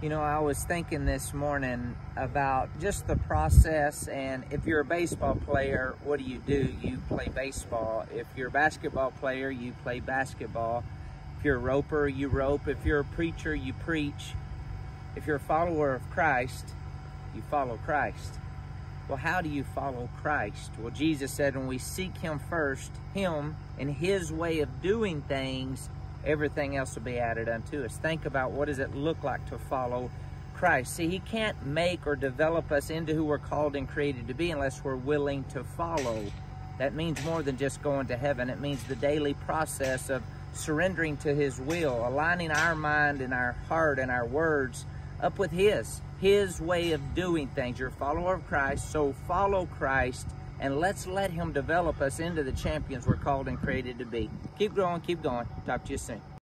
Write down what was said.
You know, I was thinking this morning about just the process, and if you're a baseball player, what do you do? You play baseball. If you're a basketball player, you play basketball. If you're a roper, you rope. If you're a preacher, you preach. If you're a follower of Christ, you follow Christ. Well, how do you follow Christ? Well, Jesus said when we seek Him first, Him and His way of doing things, everything else will be added unto us. Think about what does it look like to follow Christ. See, he can't make or develop us into who we're called and created to be unless we're willing to follow. That means more than just going to heaven. It means the daily process of surrendering to his will, aligning our mind and our heart and our words up with his, his way of doing things. You're a follower of Christ, so follow Christ and let's let him develop us into the champions we're called and created to be. Keep growing, keep going. Talk to you soon.